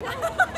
Ha ha ha!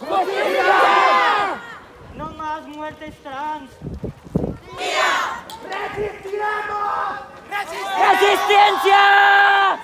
Giovanni. No más muertes trans. ¡Resistencia!